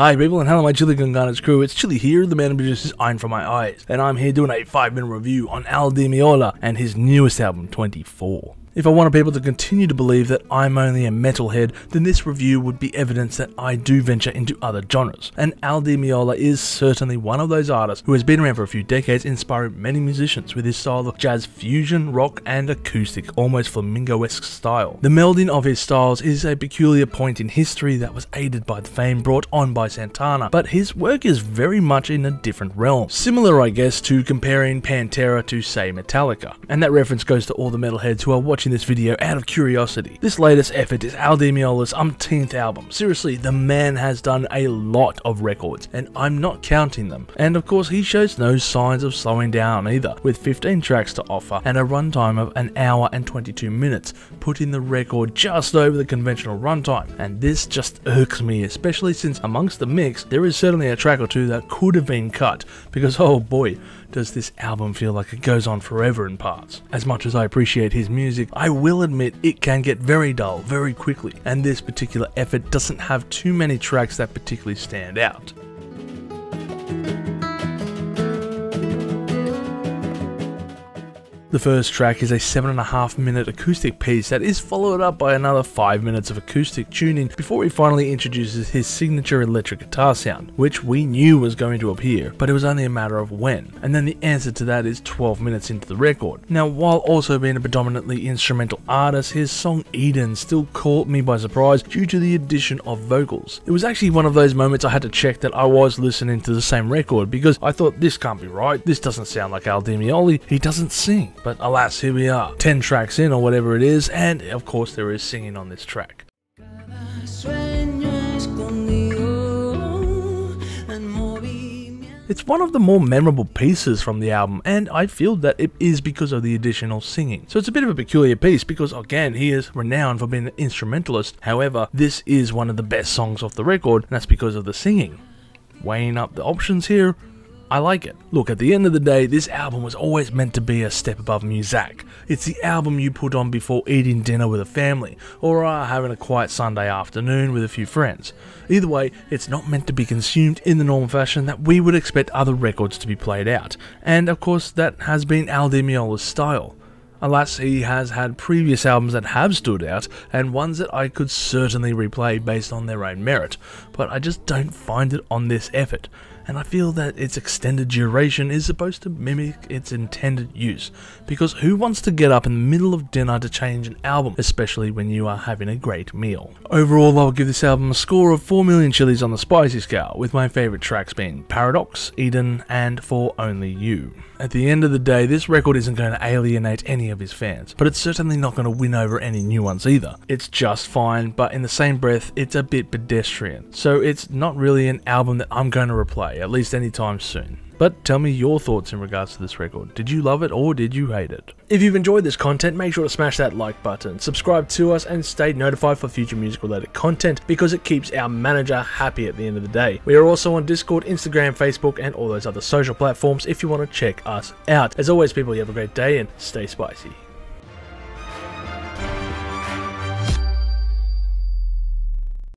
Hi people and hello my Chili Gunganas crew, it's Chili here, the man who produces Iron for My Eyes, and I'm here doing a 5 minute review on Al Di Meola and his newest album, 24. If I wanted people to continue to believe that I'm only a metalhead, then this review would be evidence that I do venture into other genres. And Al Di Meola is certainly one of those artists who has been around for a few decades, inspiring many musicians with his style of jazz fusion, rock, and acoustic, almost flamenco-esque style. The melding of his styles is a peculiar point in history that was aided by the fame brought on by Santana, but his work is very much in a different realm. Similar, I guess, to comparing Pantera to, say, Metallica. And that reference goes to all the metalheads who are watching watching this video out of curiosity. This latest effort is Al Di Meola's umpteenth album. Seriously, the man has done a lot of records, and I'm not counting them. And of course, he shows no signs of slowing down either, with 15 tracks to offer and a runtime of an hour and 22 minutes, putting the record just over the conventional runtime. And this just irks me, especially since amongst the mix, there is certainly a track or two that could have been cut, because oh boy, does this album feel like it goes on forever in parts. As much as I appreciate his music, I will admit it can get very dull very quickly, and this particular effort doesn't have too many tracks that particularly stand out. The first track is a 7.5 minute acoustic piece that is followed up by another 5 minutes of acoustic tuning before he finally introduces his signature electric guitar sound, which we knew was going to appear, but it was only a matter of when. And then the answer to that is 12 minutes into the record. Now, while also being a predominantly instrumental artist, his song Eden still caught me by surprise due to the addition of vocals. It was actually one of those moments I had to check that I was listening to the same record because I thought this can't be right, this doesn't sound like Al Di Meola, he doesn't sing. But alas, here we are, 10 tracks in or whatever it is, and of course there is singing on this track. It's one of the more memorable pieces from the album, and I feel that it is because of the additional singing. So it's a bit of a peculiar piece because, again, he is renowned for being an instrumentalist. However, this is one of the best songs off the record, and that's because of the singing. Weighing up the options here, I like it. Look, at the end of the day, this album was always meant to be a step above Muzak. It's the album you put on before eating dinner with a family, or uh, having a quiet Sunday afternoon with a few friends. Either way, it's not meant to be consumed in the normal fashion that we would expect other records to be played out, and of course that has been Al Di Meola's style. Alas, he has had previous albums that have stood out, and ones that I could certainly replay based on their own merit, but I just don't find it on this effort and I feel that its extended duration is supposed to mimic its intended use, because who wants to get up in the middle of dinner to change an album, especially when you are having a great meal? Overall, I'll give this album a score of 4 million chilies on the spicy scale, with my favourite tracks being Paradox, Eden, and For Only You. At the end of the day, this record isn't going to alienate any of his fans, but it's certainly not going to win over any new ones either. It's just fine, but in the same breath, it's a bit pedestrian, so it's not really an album that I'm going to replay at least anytime soon. But tell me your thoughts in regards to this record. Did you love it or did you hate it? If you've enjoyed this content, make sure to smash that like button, subscribe to us, and stay notified for future music related content because it keeps our manager happy at the end of the day. We are also on Discord, Instagram, Facebook, and all those other social platforms if you want to check us out. As always, people, you have a great day and stay spicy.